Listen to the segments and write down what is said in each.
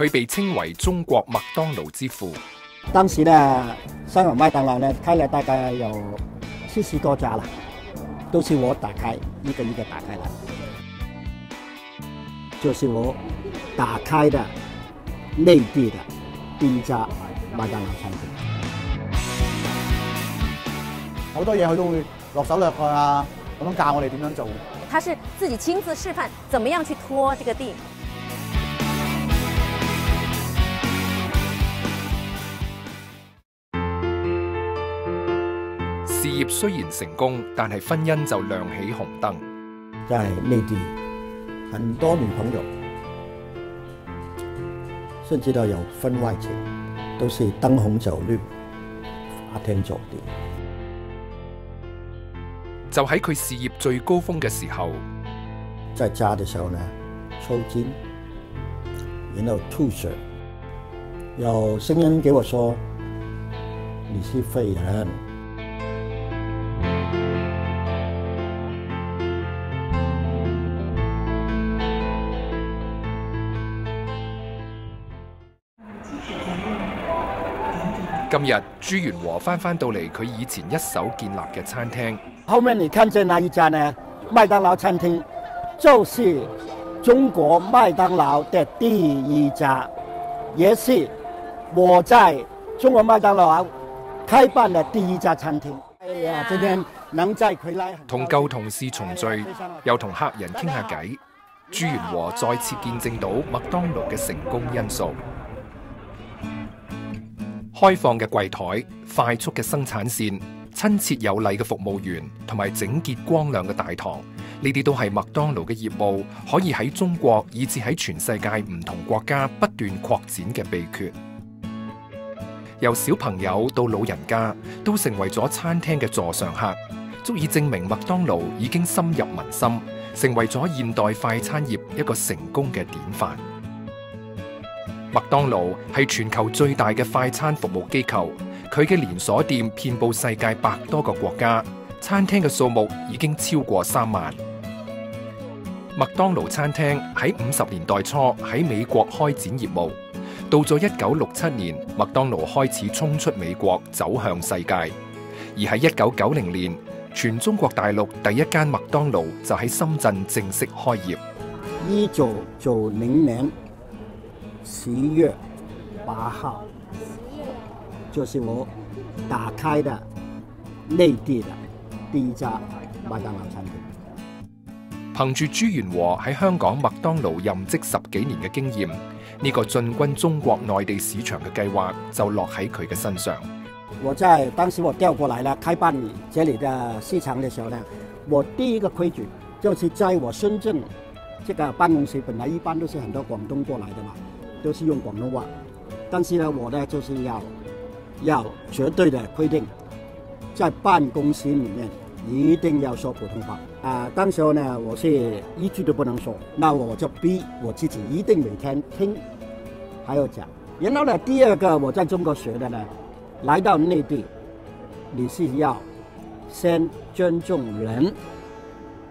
佢被稱為中國麥當勞之父。當時呢，香港麥當勞呢開了大概有七十多家啦，都是我打開，一個一個打開啦，就是我打開的內地的第一家麥當勞餐廳。好多嘢佢都會落手落腳啊，咁樣教我哋點樣做。他是自己親自示範，怎麼樣去拖這個地。業雖然成功，但係婚姻就亮起紅燈。在內地，很多女朋友，甚至到有婚外情，都是燈紅酒綠、花天酒地。就喺佢事業最高峰嘅時候，在家嘅時候呢，抽筋，然後吐血，有聲音給我說：你是廢人。今日朱元和翻返到嚟佢以前一手建立嘅餐廳。後面你看見那一家呢？麥當勞餐廳就是中國麥當勞的第一家，也是我在中國麥當勞開辦的第一家餐廳。哎呀，今天能再回來，同舊同事重聚，又同客人傾下偈，朱元和再次見證到麥當勞嘅成功因素。開放嘅櫃台、快速嘅生產線、親切有礼嘅服務員，同埋整潔光亮嘅大堂，呢啲都係麥當勞嘅業務可以喺中國以至喺全世界唔同國家不斷擴展嘅秘訣。由小朋友到老人家，都成為咗餐廳嘅座上客，足以證明麥當勞已經深入民心，成為咗現代快餐業一個成功嘅典範。麥當勞係全球最大嘅快餐服務機構，佢嘅連鎖店遍佈世界百多個國家，餐廳嘅數目已經超過三萬。麥當勞餐廳喺五十年代初喺美國開展業務，到咗一九六七年，麥當勞開始冲出美國，走向世界。而喺一九九零年，全中國大陸第一間麥當勞就喺深圳正式開業。一九九零年。十一月八號，就是我打開的內地的第一家麥當勞餐廳。憑住朱元和喺香港麥當勞任職十幾年嘅經驗，呢個進軍中國內地市場嘅計劃就落喺佢嘅身上。我在當時我調過來了開辦這裏的市場的時候呢，我第一個規矩就是在我深圳這個辦公室，本來一般都是很多廣東過來的嘛。都是用广东话，但是呢，我呢就是要要绝对的规定，在办公室里面一定要说普通话。啊、当时候呢，我是一句都不能说，那我就逼我自己一定每天听还要讲。然后呢，第二个我在中国学的呢，来到内地，你是要先尊重人，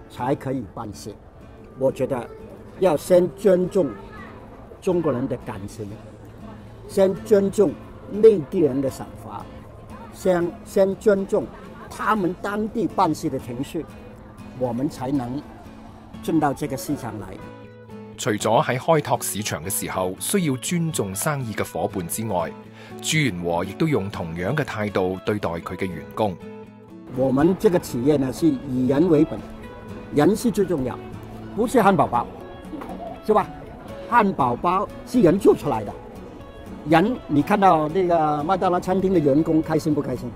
才可以办事。我觉得要先尊重。中国人的感情，先尊重内地人的想法，先先尊重他们当地办事的程序，我们才能进到这个市场来。除咗喺開拓市場嘅時候需要尊重生意嘅伙伴之外，朱元和亦都用同樣嘅態度對待佢嘅員工。我們這個企業呢，是以人為本，人是最重要，不是漢堡包，是吧？漢堡包是人做出来的，人你看到那个麦当劳餐厅的员工开心不开心，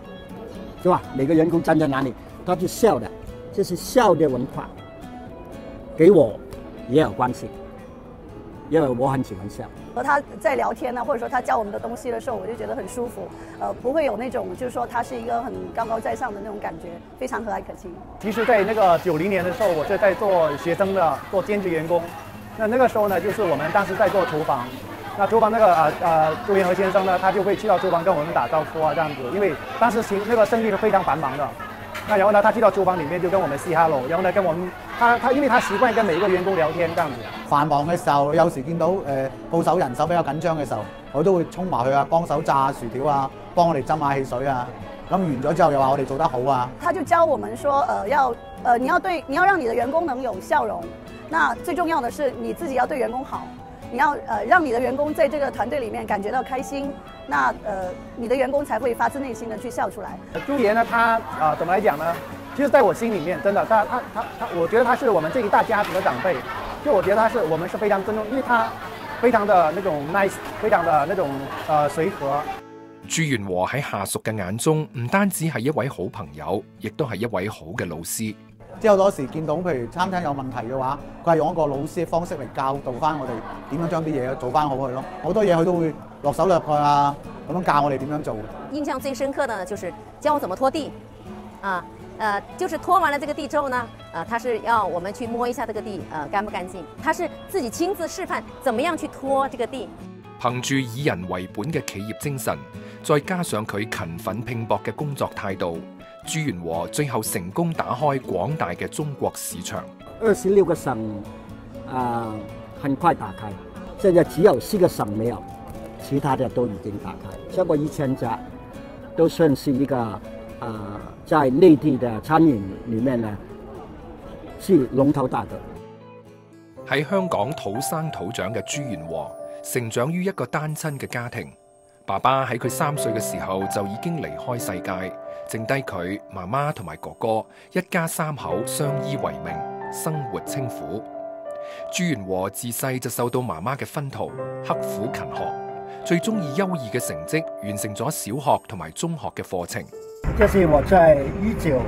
是吧？每个员工站在哪里，他就笑的，这是笑的文化，给我也有关系，因为我很喜欢笑。和他在聊天呢，或者说他教我们的东西的时候，我就觉得很舒服，呃，不会有那种就是说他是一个很高高在上的那种感觉，非常和蔼可亲。其实，在那个九零年的时候，我是在做学生的，做兼职员工。那那个时候呢，就是我们当时在做厨房，那厨房那个呃呃朱元和先生呢，他就会去到厨房跟我们打招呼啊，这样子，因为当时行那个生意是非常繁忙的，那然后呢，他去到厨房里面就跟我们 say hello，然後呢跟我們他他因為他習慣跟每一個員工聊天，這樣子。繁忙嘅時候，有時見到誒、呃、鋪手人手比較緊張嘅時候，我都會衝埋去啊，幫手炸薯條啊，幫我哋斟下汽水啊。咁完咗之後又話我哋做得好啊。他就教我們說，呃，要，呃，你要對，你要讓你的員工能有笑容。那最重要的是你自己要对员工好，你要，呃，让你的员工在这个团队里面感觉到开心。那，呃，你的员工才会发自内心的去笑出来。朱爷呢，他啊、呃，怎么来讲呢？其实在我心里面，真的，他他他他，我觉得他是我们这一大家族的长辈。就我觉得他是我们是非常尊重，因为他非常的那种 nice，非常的那种，呃，随和。朱元和喺下属嘅眼中，唔单止系一位好朋友，亦都系一位好嘅老師。即係好多時見到，譬如餐廳有問題嘅話，佢係用一個老師嘅方式嚟教導翻我哋點樣將啲嘢做翻好佢咯。好多嘢佢都會落手落腳啊，咁樣教我哋點樣做。印象最深刻的呢，就是教我怎麼拖地，啊，呃，就是拖完了這個地之後呢，呃，他是要我們去摸一下這個地，呃，乾不乾淨。他是自己親自示範怎麼樣去拖這個地。憑住以人為本嘅企業精神，再加上佢勤奮拼搏嘅工作態度，朱元和最後成功打開廣大嘅中國市場。二十六個省，啊，很快打開。現在只有四個省沒有，其他的都已經打開。超過一千家，都算是一個啊，在內地的餐飲裡面呢，是龍頭大嘅。喺香港土生土長嘅朱元和。成長於一個單親嘅家庭，爸爸喺佢三歲嘅時候就已經離開世界，剩低佢媽媽同埋哥哥一家三口相依為命，生活清苦。朱元和自細就受到媽媽嘅熏陶，刻苦勤學，最終以優異嘅成績完成咗小學同埋中學嘅課程。這是我在一九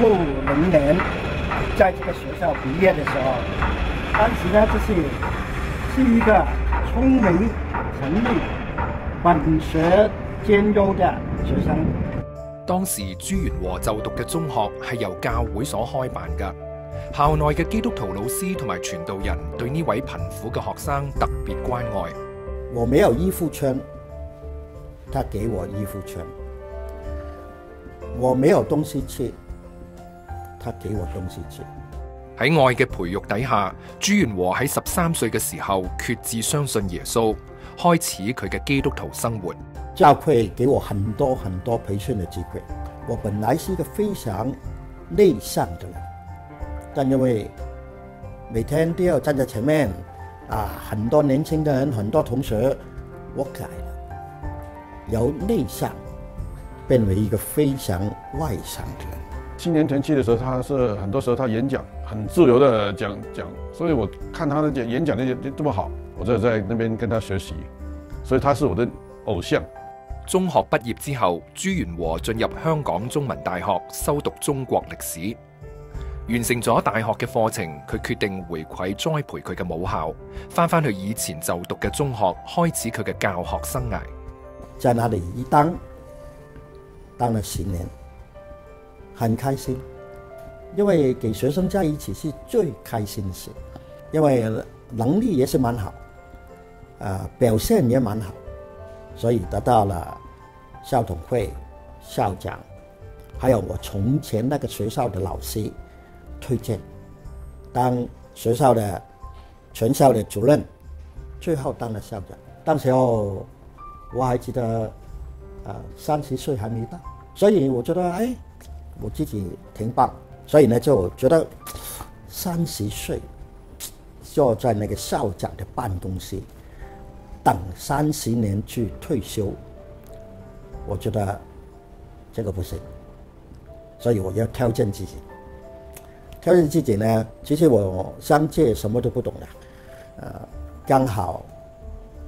六零年在这个学校毕业的时候，当时呢就是是一个。聰明、伶俐、品學兼優嘅學生。當時朱元和就讀嘅中學係由教會所開辦嘅，校內嘅基督徒老師同埋傳道人對呢位貧苦嘅學生特別關愛。我沒有衣服穿，他給我衣服穿；我沒有東西吃，他給我東西吃。喺愛嘅培育底下，朱元和喺十三歲嘅時候決志相信耶穌，開始佢嘅基督徒生活。教會給我很多很多培訓嘅機會。我本來是一個非常內向嘅人，但因為每天都要站在前面，啊，很多年輕人、很多同學，我改了，由內向變為一個非常外向嘅人。青年團契的時候，他是很多時候他演講很自由的讲讲，所以我看他的講演讲那些这么好，我就在那边跟他学习，所以他是我的偶像。中學畢業之後，朱元和進入香港中文大學修讀中國歷史，完成咗大學嘅課程，佢決定回饋栽培佢嘅母校，翻返去以前就讀嘅中學，開始佢嘅教學生涯。在那里一當，當了十年。很開心，因为给学生在一起是最开心的事，因为能力也是蛮好，啊，表现也蛮好，所以得到了校董会、校长，还有我从前那个学校的老师推荐，当学校的全校的主任，最后当了校长。当时候我还记得，啊，三十岁还没到，所以我觉得，哎。我自己挺棒，所以呢就觉得三十岁就在那个校长的办公室等三十年去退休，我觉得这个不行，所以我要挑战自己。挑战自己呢，其实我商界什么都不懂的，呃，刚好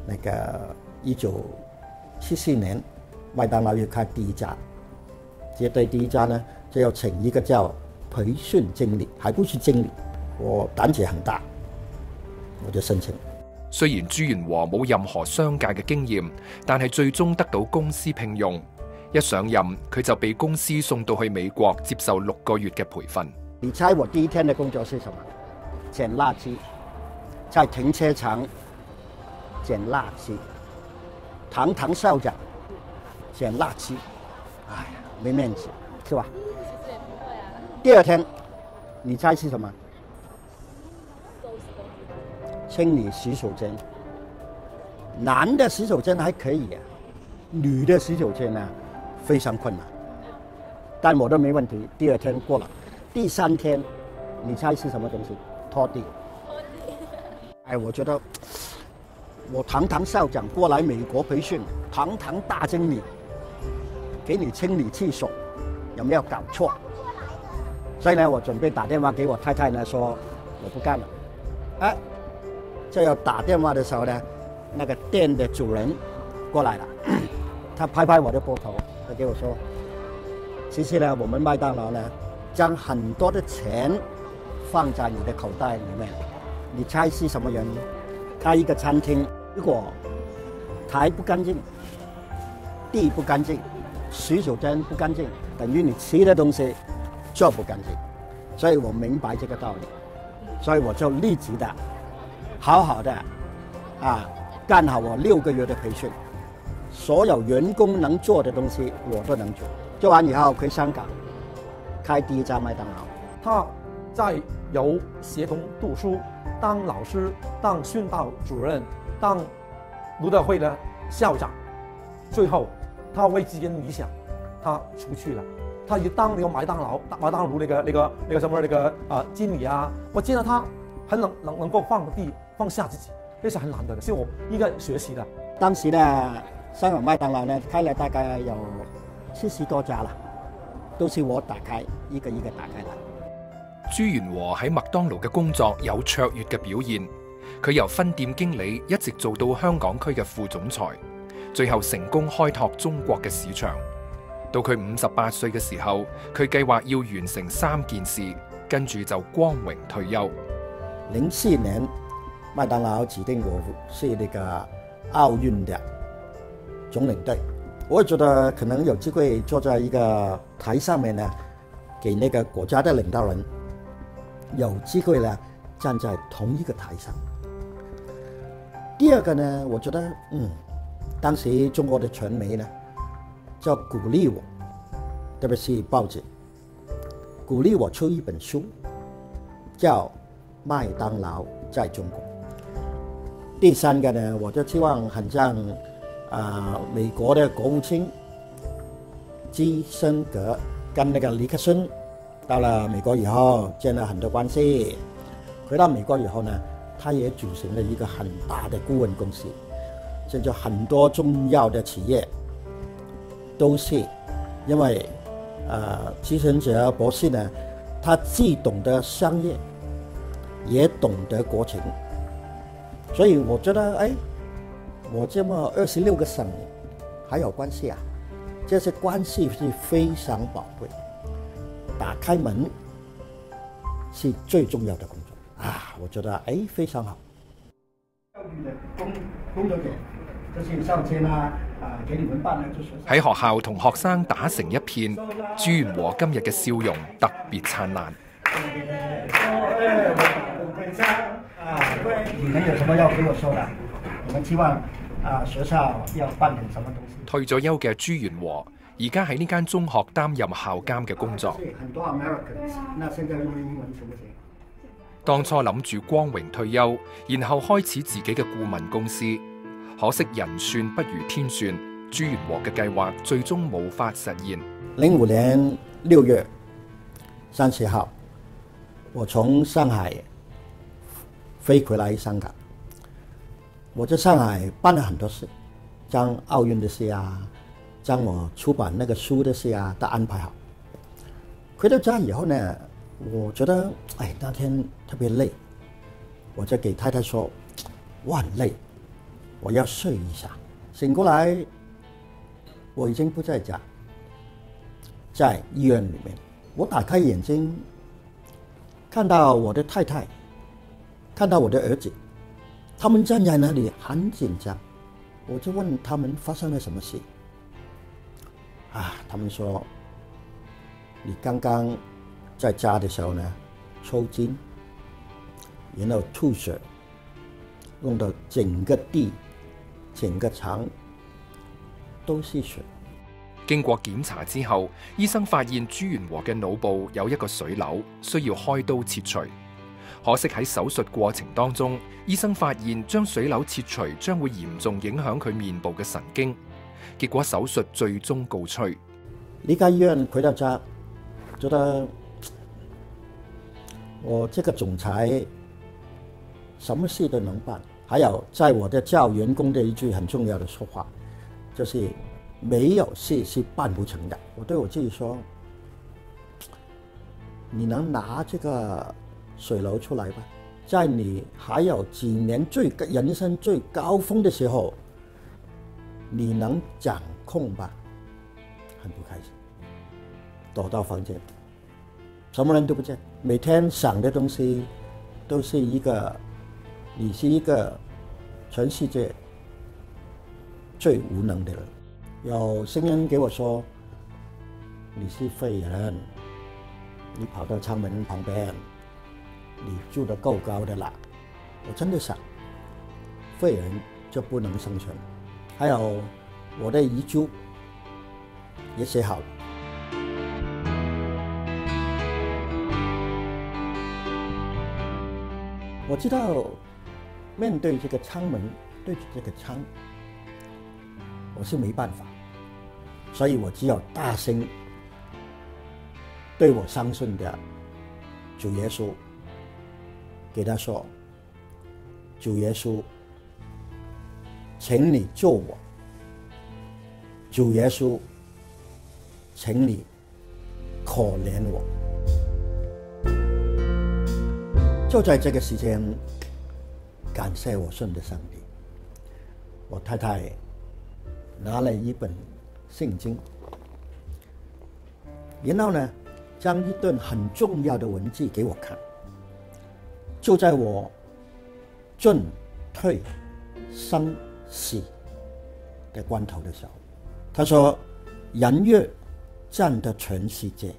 那个一九七四年麦当劳要开第一家，接待第一家呢。就要请一个叫培训经理，还不是经理。我膽子很大，我就申請。雖然朱元和冇任何商界嘅經驗，但係最終得到公司聘用。一上任，佢就被公司送到去美國接受六個月嘅培訓。你猜我第一天嘅工作是什麼？撿垃圾，在停車場撿垃圾。堂堂校長撿垃圾，哎呀，沒面子，是吧？第二天，你猜是什么？清理洗手间。男的洗手间还可以啊，女的洗手间呢非常困难。但我都没问题。第二天过了，第三天，你猜是什么东西？拖地。哎，我觉得我堂堂校长过来美国培训，堂堂大经理，给你清理厕所，有没有搞错？所以呢，我准备打电话给我太太呢，说我不干了。哎，就要打电话的时候呢，那个店的主人过来了，他拍拍我的膊头，他给我说：“其实呢，我们麦当劳呢，将很多的钱放在你的口袋里面，你猜是什么原因？开一个餐厅，如果台不干净，地不干净，洗手间不干净，等于你吃的东西做不干净。所以我明白这个道理，所以我就立即的，好好的，啊，干好我六个月的培训，所有员工能做的东西我都能做。做完以后回香港，开第一家麦当劳。他在由协同读书，当老师，当训导主任，当卢德会的校长，最后他为自己的理想，他出去了。他也当那个麦当劳、麦当劳那个、那个、那个什么那个啊经理啊，我见到他很能能能够放地放下自己，这是很难得的，是我应该学习的。当时呢，香港麦当劳呢开了大概有七十多家啦，都是我打开，一個一個打開的。朱元和喺麥當勞嘅工作有卓越嘅表現，佢由分店經理一直做到香港區嘅副總裁，最後成功開拓中國嘅市場。到佢五十八歲嘅時候，佢計劃要完成三件事，跟住就光榮退休。零四年，麥當勞指定我是那個奧運的總領隊，我覺得可能有機會坐在一個台上面呢，给那個國家的領導人有機會呢站在同一个台上。第二個呢，我覺得嗯，當時中國的传媒呢叫鼓励我，特别是报纸，鼓励我出一本书，叫《麦当劳在中国》。第三个呢，我就希望很像啊、美国的国务卿基辛格跟那个尼克遜到了美国以后建了很多关系。回到美国以后呢，他也組成了一个很大的顾问公司，甚至很多重要的企业都是因为啊基辛格博士呢，他既懂得商业，也懂得国情。所以我觉得，哎，我这么二十六个省还有关系啊，这些关系是非常宝贵。打开门是最重要的工作啊，我觉得哎非常好。教育的工工作者，就是上天啊，喺學校同學生打成一片，朱元和今日嘅笑容特別燦爛。啊，你們有什麼要跟我說的？你們希望啊學校要辦點什麼東西？退咗休嘅朱元和，而家喺呢間中學擔任校監嘅工作。很多 Americans，那現在用英文行不行？當初諗住光榮退休，然後開始自己嘅顧問公司，可惜人算不如天算，朱元和嘅計劃最終無法實現。零五年六月三十號，我從上海飛回来香港。我在上海辦了很多事，將奧運的事啊，將我出版那個書的事啊，都安排好。回到家以後呢，我覺得哎那天特別累，我就給太太說我很累，我要睡一下。醒过来，我已经不在家，在医院里面。我打开眼睛，看到我的太太，看到我的儿子，他们站在那里很紧张。我就问他们发生了什么事。啊，他们说你刚刚在家的时候呢，抽筋，然后吐血，弄到整个地、整個床都是水。經過檢查之後，醫生發現朱元和嘅腦部有一個水瘤，需要開刀切除。可惜喺手術過程當中，醫生發現將水瘤切除將會嚴重影響佢面部嘅神經，結果手術最終告吹。呢家醫院回到家，覺得我這個總裁什麼事都能辦。还有在我的教员工的一句很重要的说话，就是没有事是办不成的。我对我自己说，你能拿这个水楼出来吧？在你还有几年最人生最高峰的时候，你能掌控吧？很不开心，躲到房间，什么人都不见，每天想的东西都是一个，你是一個全世界最無能的人。有聲音給我說，你是廢人，你跑到창門旁邊，你住得夠高的啦。我真的想，廢人就不能生存。還有我的遺囑也寫好了。我知道面对这个舱门，对着这个舱，我是没办法，所以我只有大声对我相信的主耶稣，给他说：主耶稣，请你救我。主耶稣，请你可怜我。就在这个时间，感谢我信的上帝。我太太拿了一本圣经，然后呢，将一段很重要的文字给我看。就在我进退生死的关头的时候，他说：“人若賺得全世界，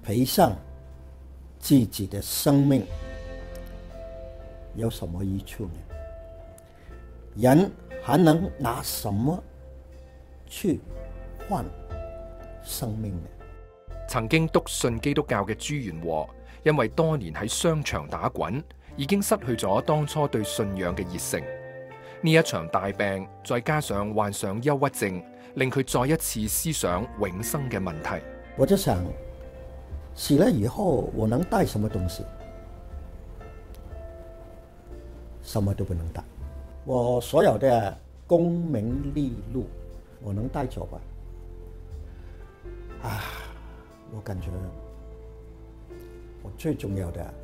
赔上自己的生命，有什么益处呢？人还能拿什么去换生命呢？”曾經篤信基督教嘅朱元和，因為多年喺商場打滾，已經失去咗當初對信仰嘅熱誠。呢一場大病，再加上患上憂鬱症，令佢再一次思想永生嘅問題。我就想，死了以後我能帶什麼東西？什么都不能带。我所有的功名利禄，我能带走吧？啊，我感觉我最重要的，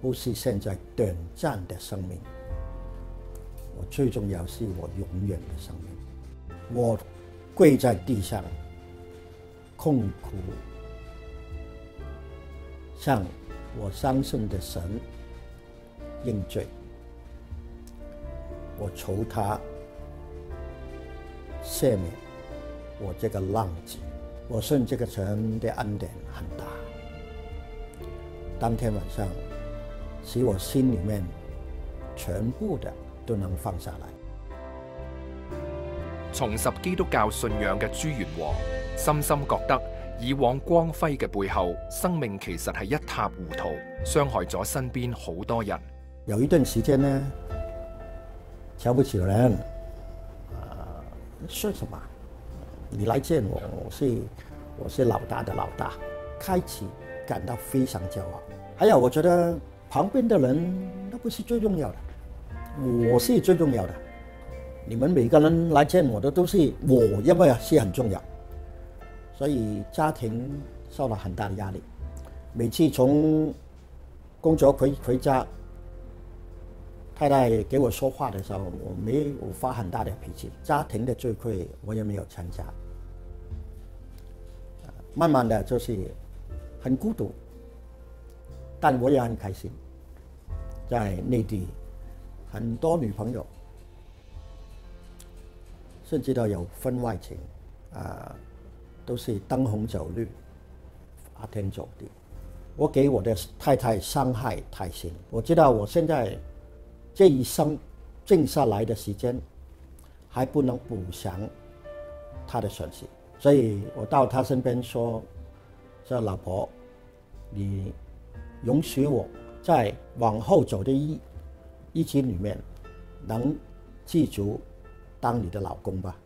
不是现在短暂的生命。我最重要是我永远的生命。我跪在地上，痛苦向我相信的神认罪。我求他赦免我这个浪子。我信这个神的恩典很大。当天晚上，使我心里面全部的。都能放下来。重拾基督教信仰嘅朱元和，深深覺得以往光輝嘅背後，生命其實係一塌糊塗，傷害咗身邊好多人。有一段時間呢，瞧不起人，啊，说什么？你来见我，我是我是老大的老大，开始感到非常骄傲。还有，我觉得旁边的人都不是最重要的。我是最重要的，你们每个人来见我的都是我，因为是很重要，所以家庭受了很大的压力。每次从工作回回家，太太给我说话的时候，我没有发很大的脾气。家庭的聚会我也没有参加，慢慢的就是很孤独，但我也很开心，在内地。很多女朋友，甚至都有婚外情，啊，都是灯红酒绿、花天酒地。我给我的太太伤害太深，我知道我现在这一生靜下来的时间，还不能补偿他的损失，所以我到他身邊說：說老婆，你允许我在往后走的一一集里面，能记住当你的老公吧。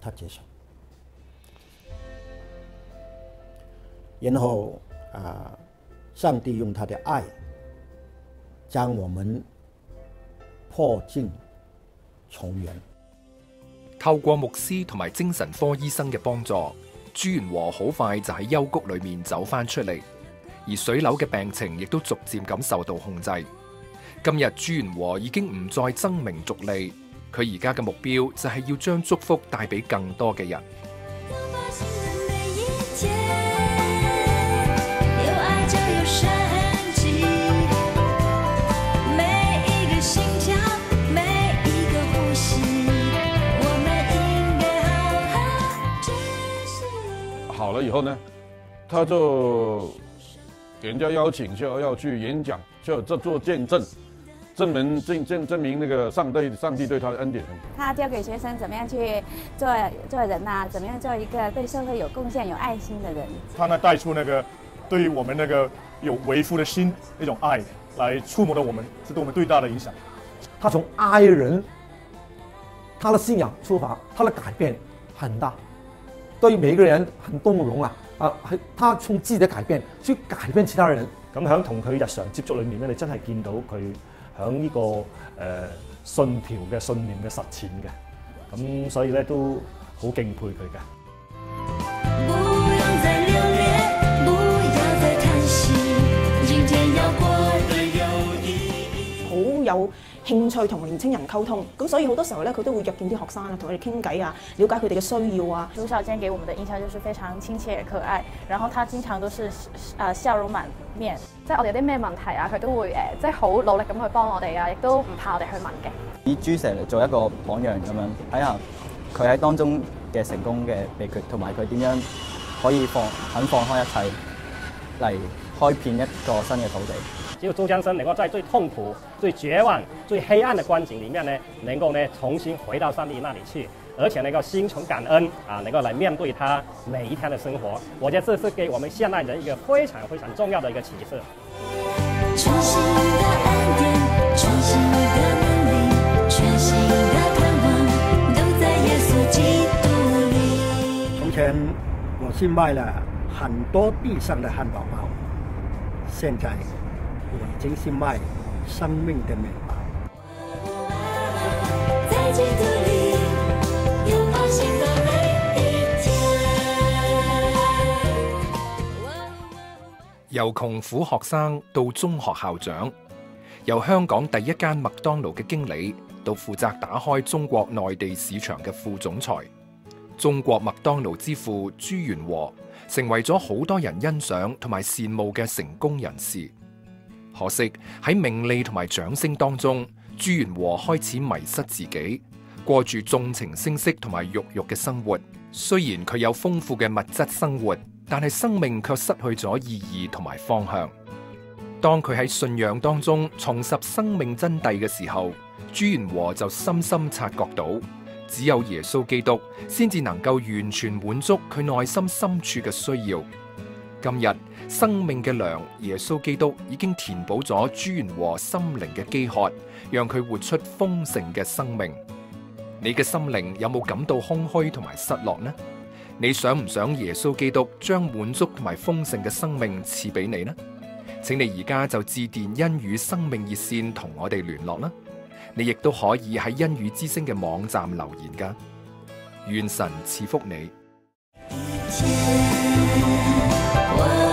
他接受，然后啊，上帝用他的爱将我们破镜重圓。透過牧師同埋精神科醫生嘅幫助，朱元和好快就喺幽谷裏面走翻出嚟，而水瘤嘅病情亦都逐漸咁受到控制。今日朱元和已經唔再爭名逐利，佢而家嘅目標就係要將祝福帶俾更多嘅人。了以后呢，他就给人家邀请，就要去演讲，就这做见证，证明证证证明那个上帝上帝对他的恩典。他教给学生怎么样去做做人呐、怎么样做一个对社会有贡献、有爱心的人。他呢带出那个对于我们那个有为父的心那种爱，来触摸到我们，是对我们最大的影响。他从爱人，他的信仰出发，他的改变很大，對每個人很動容啊！啊，係他從自己的改變去改變其他人。咁喺同佢日常接觸裏面咧，你真係見到佢喺呢個誒、呃信條嘅信念嘅實踐嘅，咁所以咧都好敬佩佢嘅。不用再留戀，不要再嘆息，今天要過得有意義。好有興趣同年青人溝通，咁所以好多時候咧，佢都會約見啲學生啊，同佢哋傾偈啊，了解佢哋嘅需要啊。朱小坚给我们的印象就是非常親切可愛，然後他經常都是啊笑容滿面，即係我哋有啲咩問題啊，佢都會誒即係好努力咁去幫我哋啊，亦都唔怕我哋去問嘅。以朱 Sir 嚟做一個榜樣咁樣，睇下佢喺當中嘅成功嘅秘訣，同埋佢點樣可以放肯放開一切嚟開遍一個新嘅土地。只有周江生能够在最痛苦、最绝望、最黑暗的光景里面呢，能够呢重新回到上帝那里去，而且能够心存感恩啊，能够来面对他每一天的生活。我觉得这是给我们现代人一个非常非常重要的一个启示。全新的恩典，全新的能力，全新的盼望，都在耶穌基督裡。從前我是卖了很多地上的汉堡包，现在我已經是生命的美。由窮苦學生到中學校長，由香港第一間麥當勞嘅經理到負責打開中國內地市場嘅副總裁，中國麥當勞之父朱元和成為咗好多人欣賞同埋羨慕嘅成功人士。可惜喺名利同埋掌声当中，朱元和开始迷失自己，过住纵情声色同埋肉欲嘅生活。虽然佢有丰富嘅物质生活，但系生命却失去咗意义同埋方向。当佢喺信仰当中重拾生命真谛嘅时候，朱元和就深深察觉到，只有耶稣基督先至能够完全满足佢内心深处嘅需要。今日生命嘅糧耶穌基督已經填補咗朱元和心靈嘅饥渴，讓佢活出豐盛嘅生命。你嘅心靈有冇感到空虛同埋失落呢？你想唔想耶穌基督將滿足同埋豐盛嘅生命賜俾你呢？請你而家就致電恩語生命熱線同我哋聯絡啦。你亦都可以喺恩語之声嘅網站留言噶。願神赐福你。我